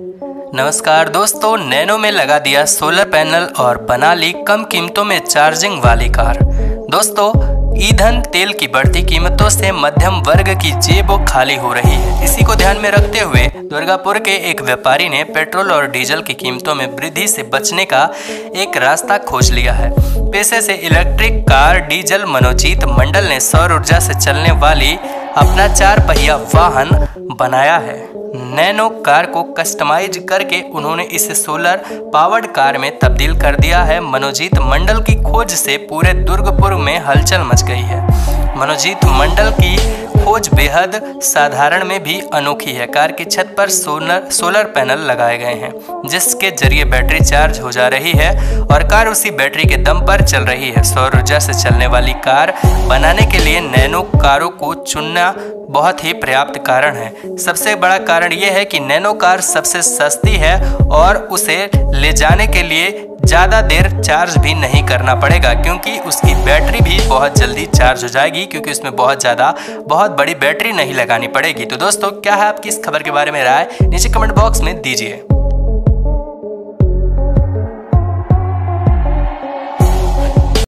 नमस्कार दोस्तों, नैनो में लगा दिया सोलर पैनल और बना ली कम कीमतों में चार्जिंग वाली कार दोस्तों, ईंधन तेल की बढ़ती कीमतों से मध्यम वर्ग की जेब खाली हो रही है। इसी को ध्यान में रखते हुए दुर्गापुर के एक व्यापारी ने पेट्रोल और डीजल की कीमतों में वृद्धि से बचने का एक रास्ता खोज लिया है। पैसे से electric car diesel Manojit Mandal ने सौर ऊर्जा से चलने वाली अपना चार पहिया वाहन बनाया है। नैनो कार को कस्टमाइज करके उन्होंने इसे सोलर पावर्ड कार में तब्दील कर दिया है। मनोजीत मंडल की खोज से पूरे दुर्गपुर में हलचल मच गई है। मनोजीत मंडल की खोज बेहद साधारण में भी अनोखी है। कार की छत पर सोलर सोलर पैनल लगाए गए हैं, जिसके ज़रिए बैटरी चार्ज हो जा रही है और कार उसी बैटरी के दम पर चल रही है। सौर ऊर्जा से चलने वाली कार बनाने के लिए नैनो कारों को चुनना बहुत ही पर्याप्त कारण है। सबसे बड़ा कारण यह है कि नैनो कार सबसे सस्ती है और उसे ले जाने के लिए ज़्यादा देर चार्ज भी नहीं करना पड़ेगा, क्योंकि उसकी बैटरी भी बहुत जल्दी चार्ज हो जाएगी। क्योंकि उसमें बहुत ज़्यादा, बहुत बड़ी बैटरी नहीं लगानी पड़ेगी। तो दोस्तों, क्या है आपकी इस खबर के बारे में राय? नीचे कमेंट बॉक्स में दीजिए।